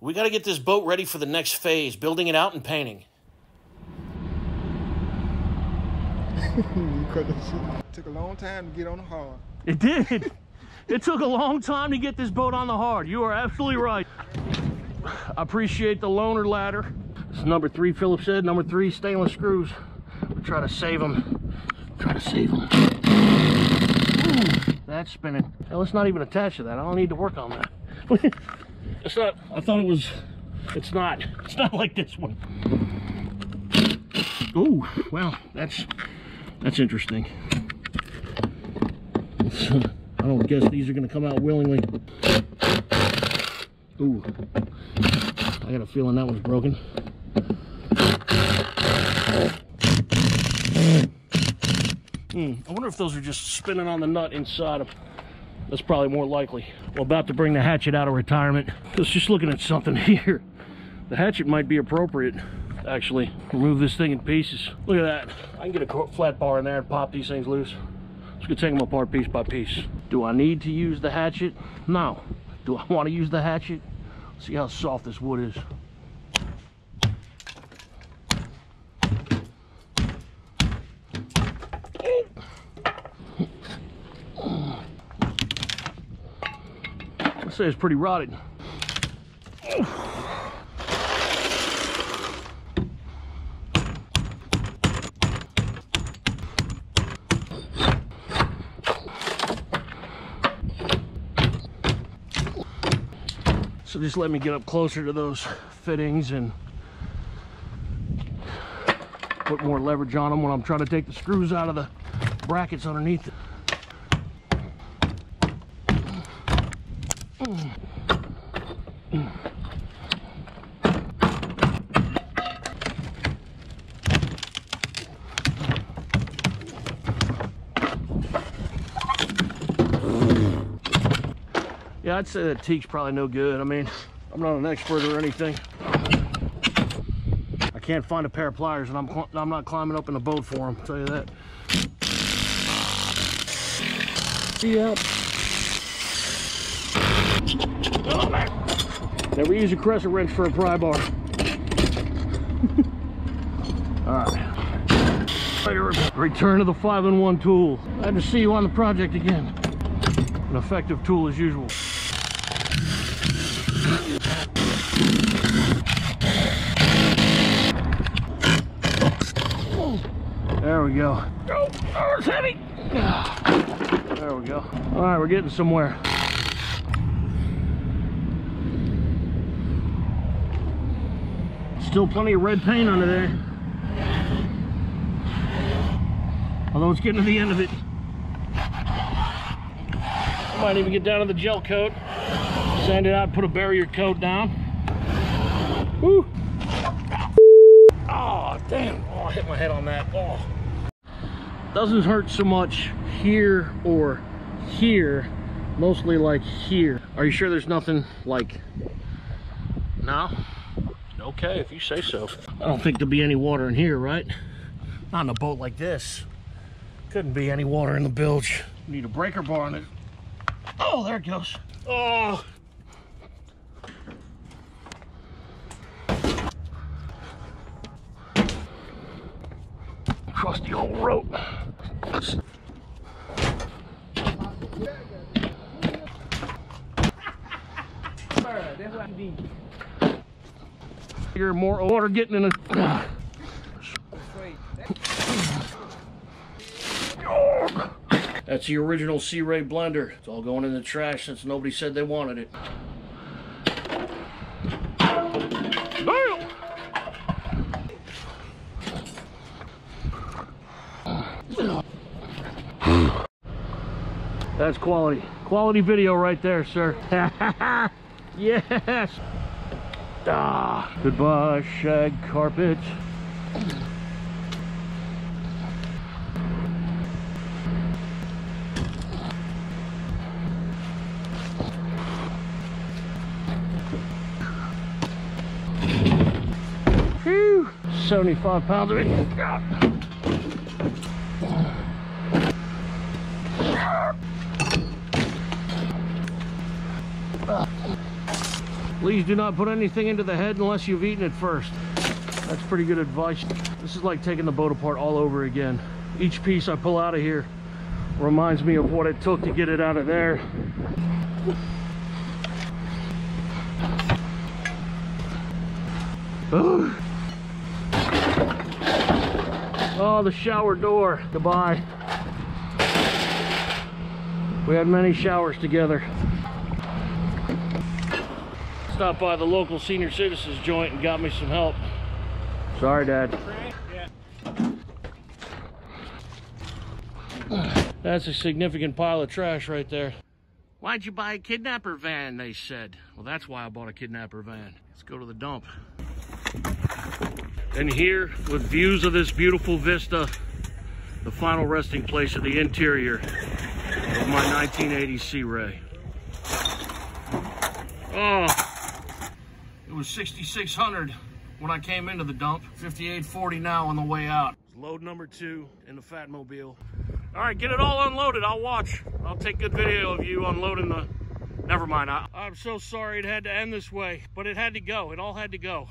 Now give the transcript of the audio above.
We got to get this boat ready for the next phase, building it out and painting. you cut that shit. Took a long time to get on the hard. It did. it took a long time to get this boat on the hard. You are absolutely right. I appreciate the loaner ladder. This is number three Phillips said. number three stainless screws. We'll try to save them. Try to save them. Ooh, that's spinning. Hell, it's not even attached to that. I don't need to work on that. it's not, I thought it was, it's not. It's not like this one. Oh, well, that's, that's interesting. I don't guess these are going to come out willingly. Ooh, I got a feeling that one's broken. Hmm, I wonder if those are just spinning on the nut inside them. That's probably more likely. We're about to bring the hatchet out of retirement. Just just looking at something here. The hatchet might be appropriate, actually. Remove this thing in pieces. Look at that. I can get a flat bar in there and pop these things loose. Just gonna take them apart piece by piece. Do I need to use the hatchet? No. Do I want to use the hatchet? See how soft this wood is. Say it's pretty rotted. So just let me get up closer to those fittings and put more leverage on them when I'm trying to take the screws out of the brackets underneath Yeah, I'd say that teak's probably no good. I mean, I'm not an expert or anything. I can't find a pair of pliers and I'm, I'm not climbing up in the boat for them, I'll tell you that. Yep. Never use a crescent wrench for a pry bar. All right. Return to the 5-in-1 tool. Glad to see you on the project again. An effective tool as usual. There we go. Oh, oh, it's heavy. There we go. All right, we're getting somewhere. Still plenty of red paint under there. Although it's getting to the end of it. Might even get down to the gel coat. Sand it out, put a barrier coat down. Woo! Oh, damn. Oh, I hit my head on that. Oh. Doesn't hurt so much here or here. Mostly like here. Are you sure there's nothing like... No? Okay, if you say so. I don't think there'll be any water in here, right? Not in a boat like this. Couldn't be any water in the bilge. Need a breaker bar on it. Oh, there it goes. Oh. Crusty old rope. You're more water getting in a. That's the original Sea Ray blender. It's all going in the trash since nobody said they wanted it. Damn! That's quality. Quality video right there, sir. yes! Ah, goodbye, shag carpet. Phew, 75 pounds of it. Please do not put anything into the head unless you've eaten it first. That's pretty good advice. This is like taking the boat apart all over again. Each piece I pull out of here reminds me of what it took to get it out of there. Oh, the shower door. Goodbye. We had many showers together. Stopped by the local senior citizens joint and got me some help. Sorry, Dad. That's a significant pile of trash right there. Why'd you buy a kidnapper van, they said. Well, that's why I bought a kidnapper van. Let's go to the dump. And here, with views of this beautiful vista, the final resting place of the interior of my 1980 Sea Ray. Oh, it was 6,600 when I came into the dump. 5840 now on the way out. Load number two in the Fatmobile. All right, get it all unloaded. I'll watch. I'll take good video of you unloading the... Never mind. I, I'm so sorry it had to end this way, but it had to go. It all had to go.